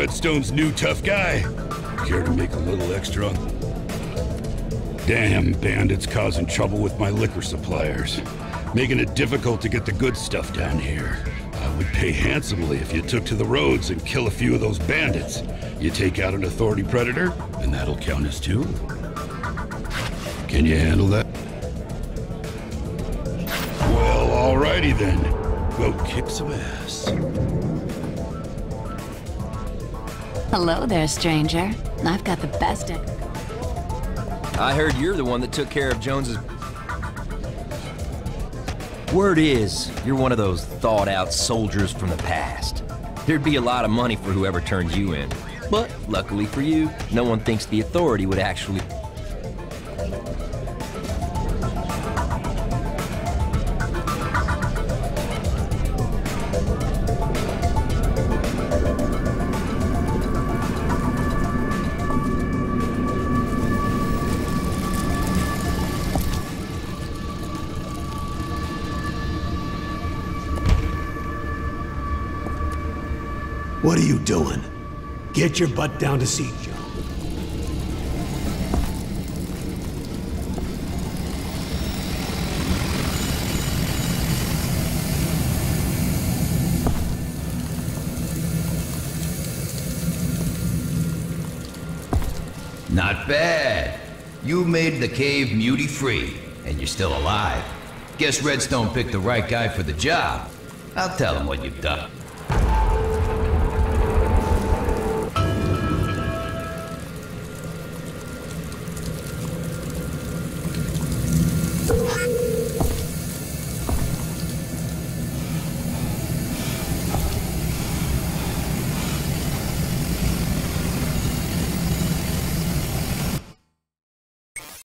Redstone's new tough guy? Care to make a little extra? Damn bandits causing trouble with my liquor suppliers. Making it difficult to get the good stuff down here. I would pay handsomely if you took to the roads and kill a few of those bandits. You take out an authority predator, and that'll count as two. Can you handle that? Well, alrighty then. Go kick some ass. Hello there, stranger. I've got the best. I heard you're the one that took care of Jones's... Word is, you're one of those thought-out soldiers from the past. There'd be a lot of money for whoever turned you in. But, luckily for you, no one thinks the authority would actually... What are you doing? Get your butt down to seat, Joe. Not bad. You made the cave muty-free, and you're still alive. Guess Redstone picked the right guy for the job. I'll tell him what you've done.